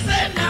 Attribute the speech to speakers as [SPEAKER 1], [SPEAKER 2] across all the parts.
[SPEAKER 1] citizen.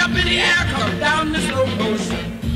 [SPEAKER 1] up in the air, come down the slow motion.